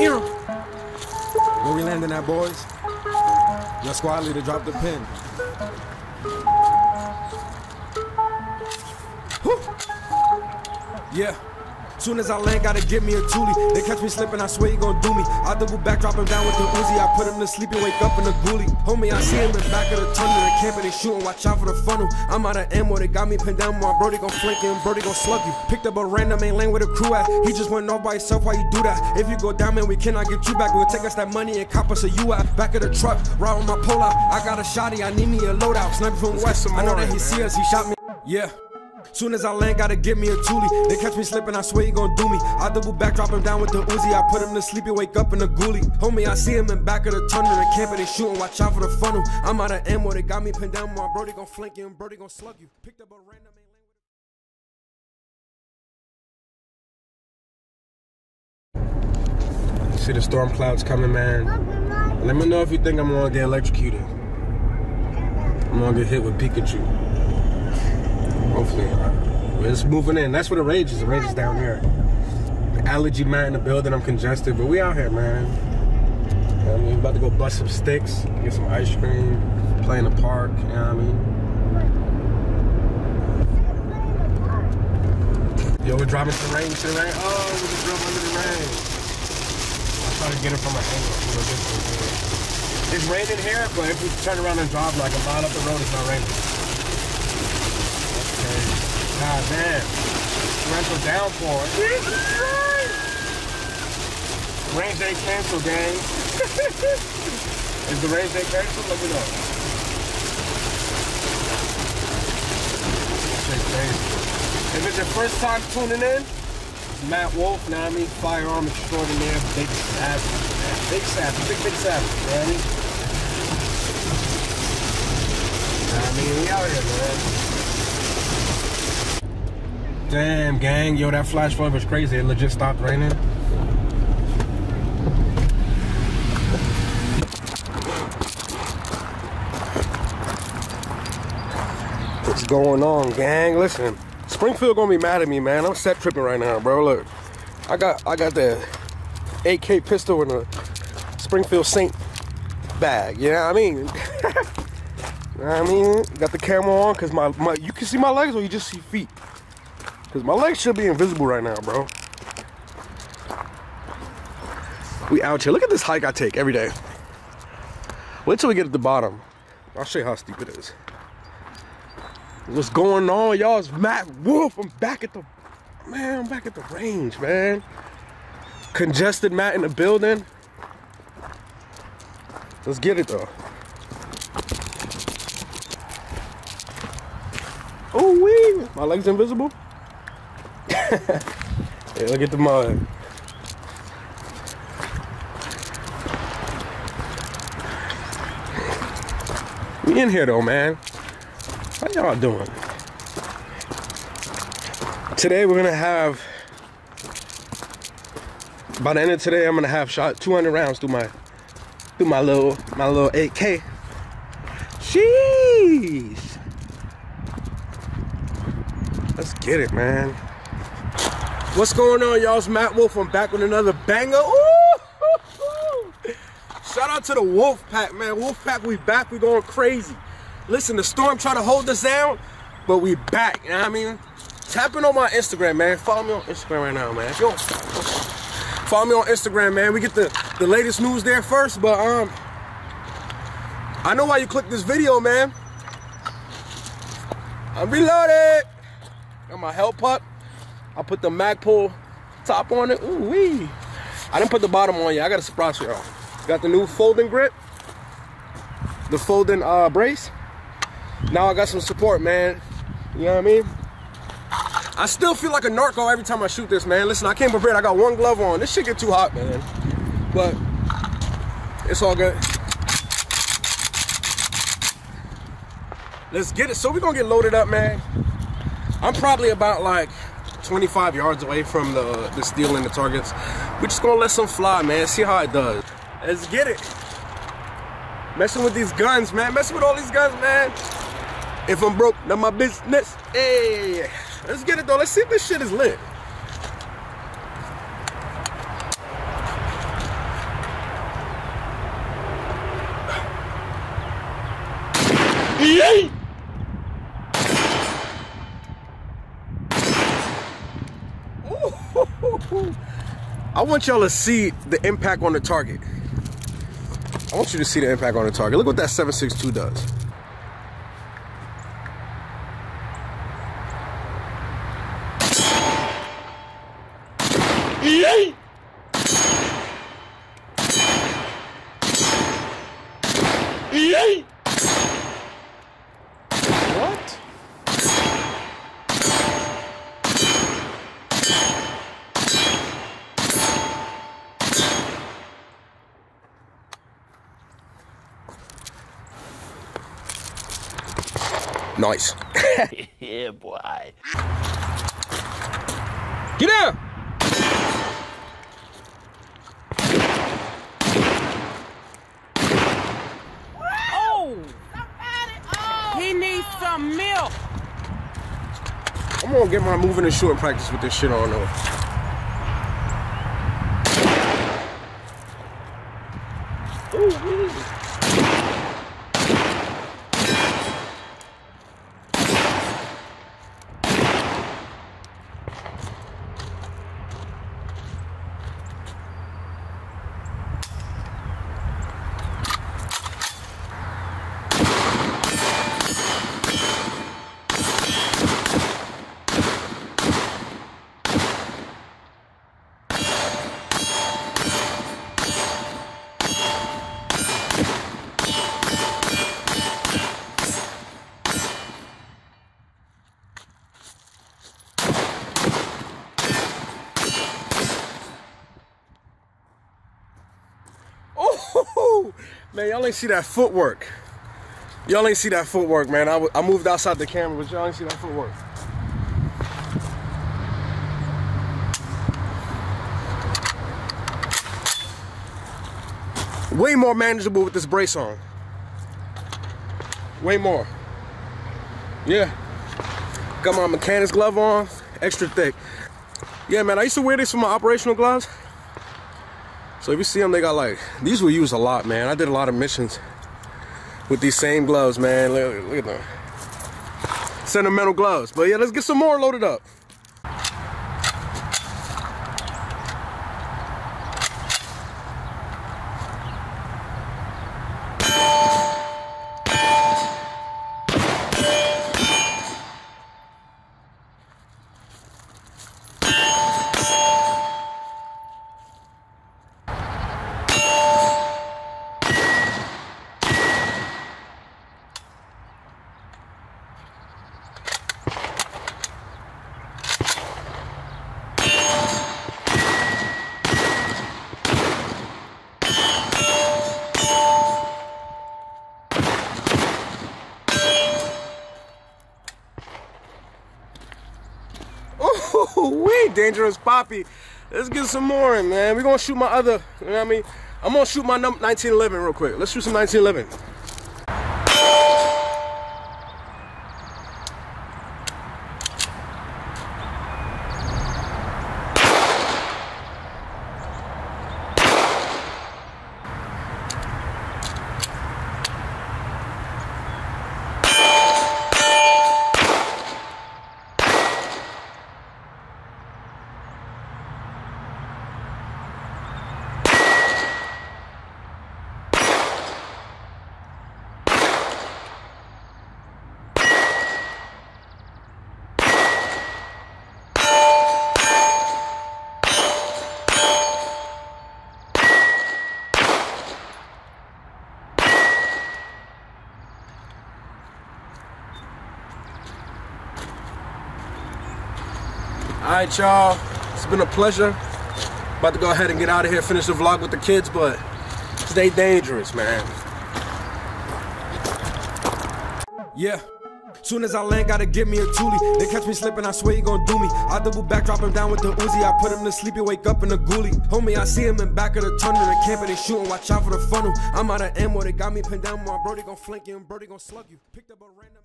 Yeah. Where we landing at, boys? Your squad leader dropped the pin. Whew. Yeah. Soon as I land, gotta get me a toolie. They catch me slipping, I swear he gon' do me. I double back, drop him down with the Uzi. I put him to sleep and wake up in the ghoulie. Homie, I see him in the back of the tunnel. They camping, they shooting, watch out for the funnel. I'm out of ammo, they got me pinned down. My brody gon' flank you, and brody gon' slug you. Picked up a random ain't lane with a crew at. He just went off by himself, why you do that? If you go down, man, we cannot get you back. We'll take us that money and cop us a U at. Back of the truck, ride with my pole out. I got a shotty, I need me a loadout. Sniper from West, I know that he see us, he shot me. Yeah. Soon as I land, gotta get me a toolie. They catch me slipping, I swear you gon' do me. I double back, drop him down with the Uzi. I put him to sleep and wake up in the ghoulie. Homie, I see him in back of the tunnel. They camping, they shooting, watch out for the funnel. I'm out of ammo, they got me pinned down. My brody gon' flank you, and brody gon' slug you. Picked up a random. See the storm clouds coming, man. Let me know if you think I'm gonna get electrocuted. I'm gonna get hit with Pikachu. Hopefully. But it's moving in. That's where the rage is. The rage is down there. The allergy man in the building. I'm congested, but we out here, man. You know I mean, about to go bust some sticks, get some ice cream, play in the park. You know what I mean? Yo, we're driving to the rain. See the rain? Oh, we just drove under the rain. I'm trying to get it from a angle. distance. Uh, it's raining here, but if we turn around and drive like a mile up the road, it's not raining. God damn. Torrential downpour. Rain day canceled, gang. Is the rain day me know. Shit crazy. If it's your first time tuning in, Matt Woulph, now I mean firearm extraordinaire, big savage, man. Big savage, big, big savage, you know I mean? I mean, we out here, man. Damn, gang. Yo, that flash flood was crazy. It legit stopped raining. What's going on, gang? Listen, Springfield gonna be mad at me, man. I'm set tripping right now, bro. Look, I got I got the AK pistol in a Springfield Saint bag. You know what I mean? you know what I mean? Got the camera on because my, my you can see my legs or you just see feet. Because my legs should be invisible right now, bro. We out here. Look at this hike I take every day. Wait till we get at the bottom. I'll show you how steep it is. What's going on, y'all? It's Matt Woulph. I'm back at the, man, I'm back at the range, man. Congested Matt in the building. Let's get it, though. Oh, wee. My legs invisible? look at the mud. We in here though, man. How y'all doing? Today we're gonna have by the end of today I'm gonna have shot 200 rounds through my through my little my little AK. Jeez. Let's get it, man. What's going on, y'all? It's Matt Woulph. I'm back with another banger. Ooh! Shout out to the Wolf Pack, man. Wolf Pack, we back. We going crazy. Listen, the storm trying to hold us down, but we back. You know what I mean? Tap in on my Instagram, man. Follow me on Instagram right now, man. If follow me on Instagram, man. We get the, the latest news there first, but um, I know why you clicked this video, man. I'm reloaded. Got my Hellpup. I put the Magpul top on it. Ooh wee. I didn't put the bottom on yet. I got a surprise for y'all. Got the new folding grip. The folding uh, brace. Now I got some support, man. You know what I mean? I still feel like a narco every time I shoot this, man. Listen, I came prepared. I got one glove on. This shit get too hot, man. But it's all good. Let's get it. So we're gonna get loaded up, man. I'm probably about like 25 yards away from the, the steel and the targets. We're just gonna let some fly, man. See how it does. Let's get it. Messing with these guns, man. Messing with all these guns, man. If I'm broke, not my business. Hey, let's get it though. Let's see if this shit is lit. I want y'all to see the impact on the target. I want you to see the impact on the target. Look what that 762 does. What? Nice. yeah, boy. Get out! Oh! He needs some milk. I'm gonna get my moving and shooting practice with this shit on though. Oh, man, y'all ain't see that footwork. Y'all ain't see that footwork, man. I, I moved outside the camera, but y'all ain't see that footwork. Way more manageable with this brace on. Way more. Yeah. Got my mechanics glove on, extra thick. Yeah, man, I used to wear this for my operational gloves. So if you see them, they got like, these were used a lot, man. I did a lot of missions with these same gloves, man. Look, look at them. Sentimental gloves. But yeah, let's get some more loaded up. Ooh, we dangerous poppy. Let's get some more in, man. We're gonna shoot my other, you know what I mean? I'm gonna shoot my number 1911 real quick. Let's shoot some 1911. All right, y'all. It's been a pleasure. About to go ahead and get out of here, finish the vlog with the kids, but stay dangerous, man. Yeah. Soon as I land, gotta get me a toolie. They catch me slipping, I swear you gon' do me. I double back, drop him down with the Uzi. I put him to sleep, he wake up in the ghoulie. Homie, I see him in back of the tunnel. The camp and they shooting, watch out for the funnel. I'm out of ammo, they got me pinned down. My brody gon' flank you, and brody gon' slug you. Picked up a random.